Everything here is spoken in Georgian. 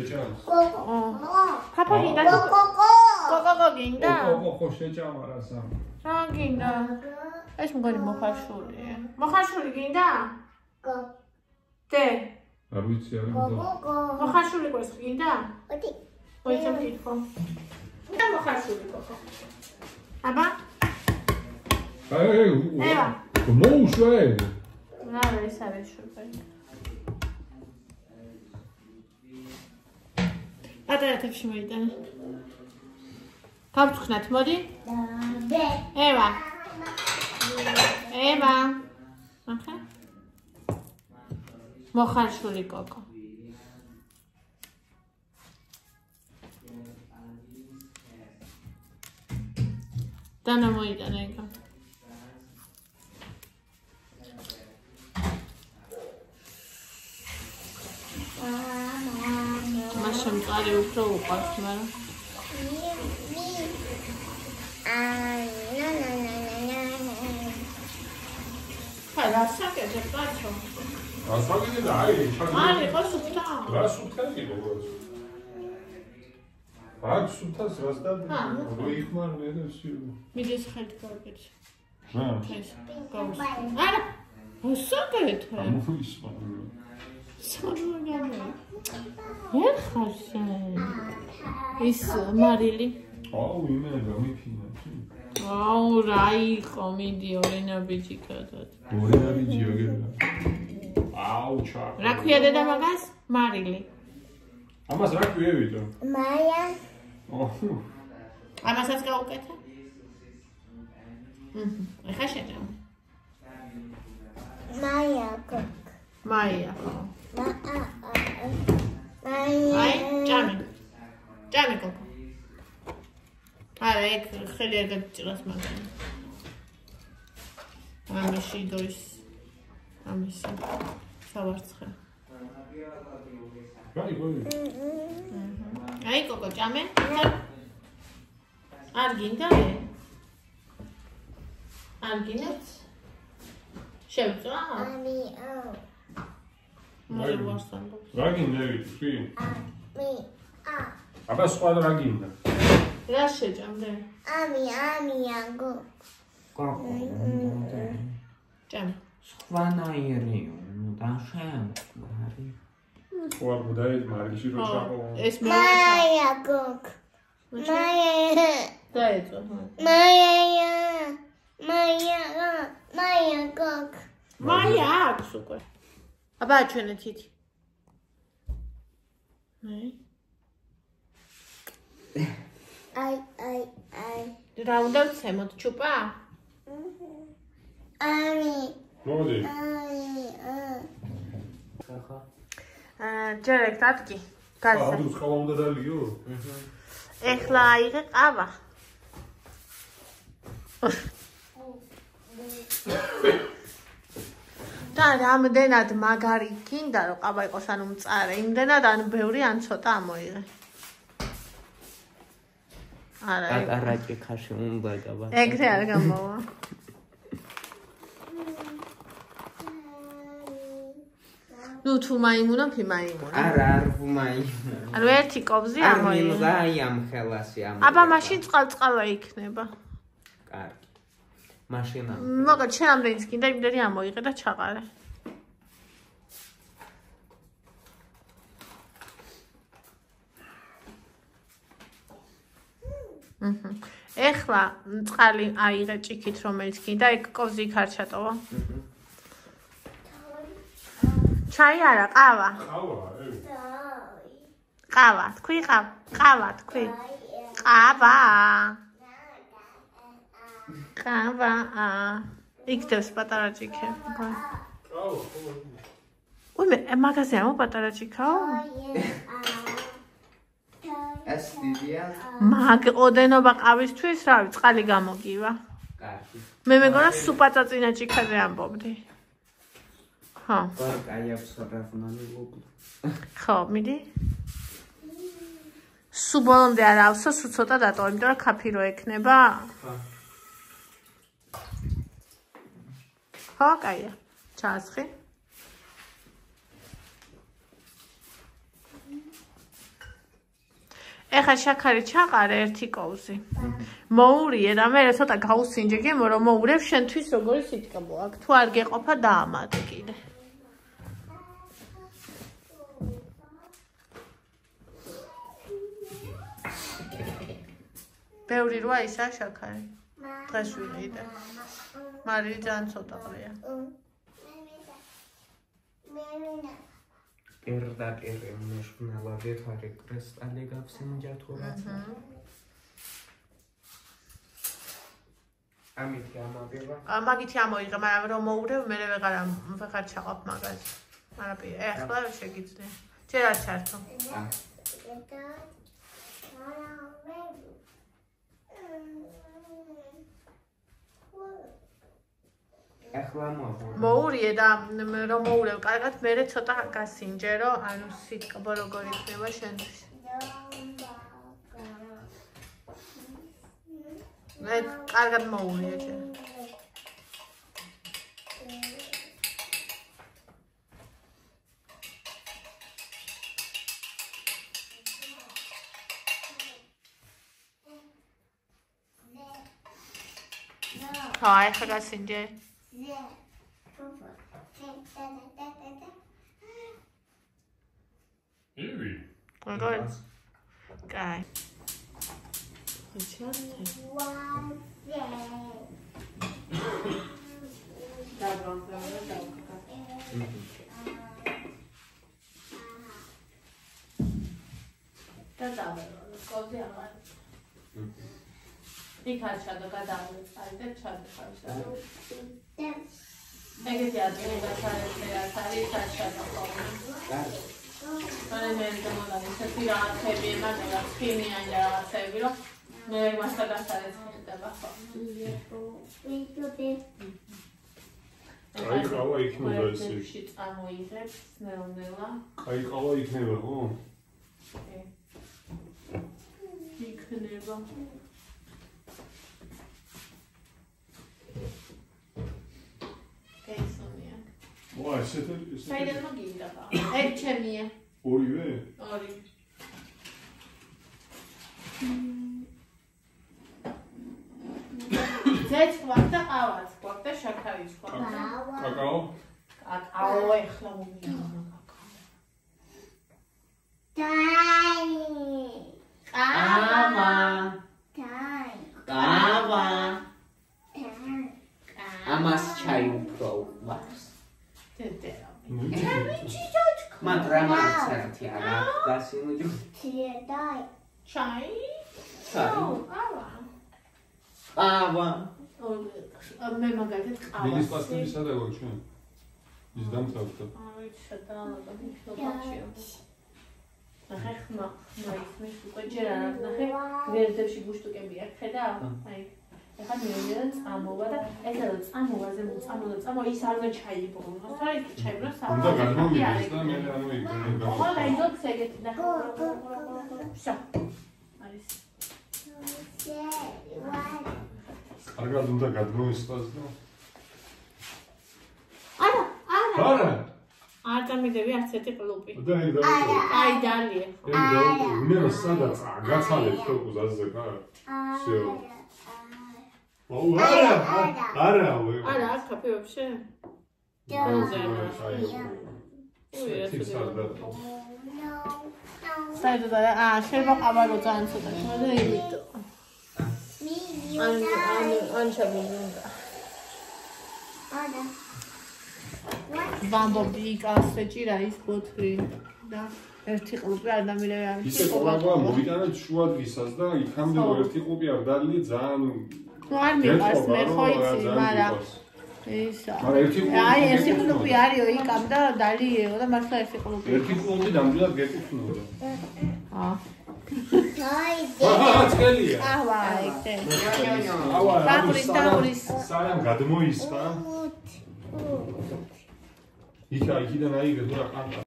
შეჭამს. ფაფა გინდა? კოკო გინდა? კოკო ხო შეჭამა რა სამ. რა გინდა? ეს მგონი მოხარშულია. მოხარშული გინდა? კო დე. არ ვიცი მგონი. კო მოხარშული ყოს გინდა? ოდი მოიცემ კითხო. და მოხარშული კოკო. აბა? აი, ევა. მოუშვე. რა არის არის შუბერი? პატარათებში მოიტანა. გავწხნათ, მოდი. და ბე ევა. ევა. ახლა. მოხარშული კოკო. დანა მოიტანა ეკა. მაშინ მყარი უფრო უყვარს, მაგრამ ხა რა საკეთებ, ბაჩო? ასაგინე და აი, ჩაგდე. არ იყო სუფთა. რა სულთან იყო გოს? აქ სულთას რასთან ა, მოიხმარ მე და სიუ. მიდის ხელთ გავკეთე. რა? ეს გავს. არა. ასაკეთე. ამოისმა. სამოგამო. ვერ ხარშე. ის მარილი. აუ, იმე გამიფინა. აუ, რა იყო, მიდი ორენა ბიჭი გადად. ორი არის ჯიოგერა. აუ, ჩა. რა ქვია დედა მაგას? მარილი. ამას რა ქვია ვიტო? მაია ოჰ. ამასაც გავუკეთე? აჰა, ეხა შეჭამ. მაია კო მაია აი, ჭამე. ჭამე კოკო. არა, ეგ ხელი არ გაჭირას მაგან. ამაში დოის. ამისი. სავარცხე. აი, გოი. აი კოკო ჭამე. არ გინდა? არ გინდათ? შევწვა? ამი მოდი ვასთან. რა გინდა ვიტო? კი. მი ა აბა სხვა რა გინდა? რა შეჭამდე? ამი ამი აგო კოკო ჭამე. სხვანაირი და შემდგარი ხო არ მოდაი მარგიში რო ჩაყო. ეს მე მაია გო მაია დაეწო. მაია მაია მაია გო მაია აქვს უკვე. აბა ჩვენე თითი. აი, აი აი აი რა უნდა ვცემოთ ჩუპა? ამი მოდი. ამი ა ხახა აა, ჯერეკ დადგი. აა, გაზა. დუს ყავა უნდა დალიო? ეხლა აიღე ყავა. რამდენად მაგარი გინდა რომ ყავა იყოს ანუ მწარე, იმდენად ან ბევრი ან ცოტა ამოიღე. არა, ეგ- პატარა ჭიქაში უნდა გავა ეგრე არ გამოვა. ნუ თუ მაიმუნა ფი მაიმუნა. არა არ ვუმაი ანუ ერთი კობზი არ ამოიღე. მინდა აი ამ ხელასი ამ აბა მაშინ წყალწყალა იქნება. კარგი მაშინა მოგა ჩემამდენიც კიდე იმდენი ამოიღე და ჩაყარე. ეხლა წყალი აიღე ჭიქით რომელიც კიდე ეგ კოზი იქ არ ჩატოვა. ჩაი არა, ყავა. ყავა, ე. ყავა, თქვი ყავა. ყავა, თქვი. ყავა. ყავა. იქ დევს პატარა ჭიქე. ყავა, ხო. უიმე, მაგაზე ამო პატარა ჭიქაო? ეს დიდია მაგ ოდენობა ყავისთვის, რავი, წყალი გამოგივა. კარგი მე მეგონა სუპაწაწინა ჭიქაზე ამბობდი. ხო, ბარ კაი აქვს რავნანი ლუკლ ხო, მიდი. სუ ბოლომდე არ ავსო, სუ ცოტა დატო, იმიტომ რომ ქაფირო ექნება. ხო ხო, კაია. ჩაასხი. ეხა შაქარი ჩაყარე ერთი კოვზი. მოურიე და მე ცოტა გაუსინჯე გემო რომ მოურევ შენთვის როგორი სიტკბო აქ თუ არ გეყოფა დაამატე კიდე. ბევრი როა ისა შაქარი. დღეს ვიყიდე. მარი ძალიან ცოტა ყრია. პირდაპირ მნიშვნელობი თარი კრისტალი გავსინჯა თუ რაც. ამით გამაგება. ა მაგითი ამოიღე, მაგრამ რომ მოურევ, მე ვეღარ ვეღარ ჩაყავ მაგაზე. არაფერი, ეხლა შეგიძლია. ჯერ არ ჩართო. ახლა მოვა. მოურიე და რომ მოურევ კარგად, მე ცოტა გასინჯე, რომ ანუ სიტკბო როგორ იქნება შენთვის. მე კარგად მოურიე ჯერ. ხო, აი ხა გასინჯე. ივი. როგორ? კაი. ხოჩა. და დავერო, კოზი აღარ. იქ არ ჩადო გადავერო, აი და ჩადო ხარ. ეგეთი ადგილი გასარეთე არ არის არ ჩადო ხოლმე. მანე მე დამოდა ისეთი რაღაცები მაგალითად ქიმიანი რაღაცები რომ მე მასთან გასარეთ ხდება ხო. აი, ყავა იქნება ესე. ესე. წამოიღებს ნელ-ნელა. აი, ყავა იქნება, ხო? იქნება. ვა, ესეთი ესეთი საიდან მოგინდა? ერთ ჩემია. ორივე? ორი. ძეც გვაქვს და ყავაც გვაქვს და შაქარიც გვაქვს. კაკაო? აკაო ეხლა მომინა. ყავა. ყავა. ამას ჩაი უფრო ვარს. დედა. მაგრამ რაც ერთი არა გასინჯო. ჩაი? ჩაი. ყავა. ყავა. მე მაგალითად ყავას. დილის პასტილი სადა გო ჩვენ? ის დამთავრდა. აი, შედაალაგა მიხლობაჩიო. ნახე ხმა, ხმა ისმის უკვე ჯერ არ ნახე, გვერდებში გუშტუკები აქვს, ხედავ? აი. ეხლა მეერიდან წამოვა და ესა რომ წამოვა ზემო წამოვა წამო ის არ უნდა ჩაიბრო. ახლა იქ ჩაიბრო სა. უნდა გადმომიდეს და მე ანუ იქ ხოლმე ინდოქს ეგეთი ნახე. შა. არის. კარგად უნდა გადმოესწრას და არა, არა. არა. არ დამიდები არც ერთი ყლუპი. და ეგ დავიწყო. აი დალია. ეგ დავიწყო. უნდა სადაც გაცალეთ ხო გუზაზე ხა? არა, არა. არა, არ ხაფი ვაფშე? Да. საერთოდ არა, აა, შეიძლება ყაბარო ძალიან ცოტა, მაგრამ იმიტომ. ან ან ან შეგუნდა. არა. ვამბობდი იქ ასე ჭირა ის ბოთლი და ერთი ყლუპი არ დამირევი არ ისე ყოლაგვა მოვიტანეთ შუადგისას და იქამდე ერთი ყლუპი არ დალილი ძალიან ნუ არ მიყვარს მე ხო იცი, მაგრამ ისა. მაგრამ ერთი ყლუპი აი ერთი ყლუპი არისო იქამ და დალიეო და მართლა ერთი ყლუპი. ერთი ყლუპი დამჯერად გეკუთვნოდა. აა. აა, წელია. ავა, ეგ. ავა, დაგურის, დაგურის. სანამ გადმოისხა, იქა იქიდან აიგე თუ რა ყანტა.